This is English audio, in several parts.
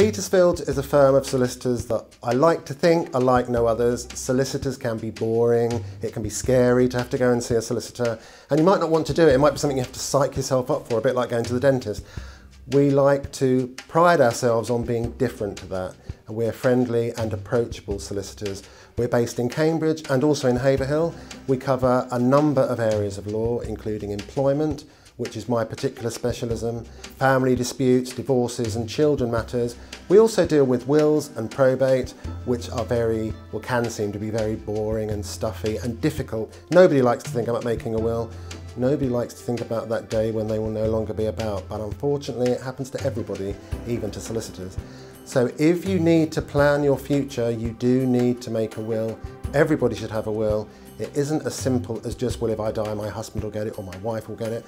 Petersfield is a firm of solicitors that I like to think are like no others. Solicitors can be boring, it can be scary to have to go and see a solicitor, and you might not want to do it. It might be something you have to psych yourself up for, a bit like going to the dentist. We like to pride ourselves on being different to that, and we're friendly and approachable solicitors. We're based in Cambridge and also in Haverhill. We cover a number of areas of law, including employment, which is my particular specialism, family disputes, divorces and children matters. We also deal with wills and probate, which are very, or can seem to be very boring and stuffy and difficult. Nobody likes to think about making a will. Nobody likes to think about that day when they will no longer be about, but unfortunately it happens to everybody, even to solicitors. So if you need to plan your future, you do need to make a will. Everybody should have a will. It isn't as simple as just, well, if I die, my husband will get it or my wife will get it.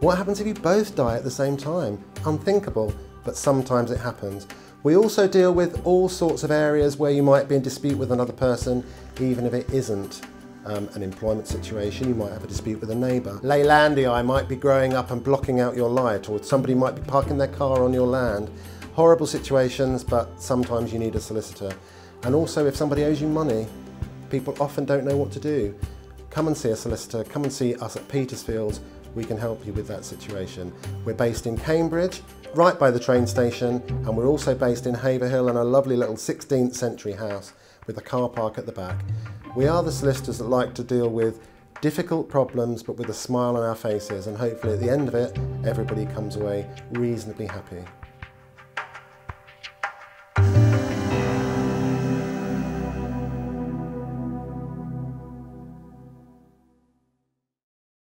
What happens if you both die at the same time? Unthinkable, but sometimes it happens. We also deal with all sorts of areas where you might be in dispute with another person, even if it isn't um, an employment situation, you might have a dispute with a neighbour. Leylandii might be growing up and blocking out your light, or somebody might be parking their car on your land. Horrible situations, but sometimes you need a solicitor. And also if somebody owes you money, people often don't know what to do. Come and see a solicitor, come and see us at Petersfield, we can help you with that situation. We're based in Cambridge, right by the train station, and we're also based in Haverhill in a lovely little 16th century house with a car park at the back. We are the solicitors that like to deal with difficult problems but with a smile on our faces and hopefully at the end of it everybody comes away reasonably happy.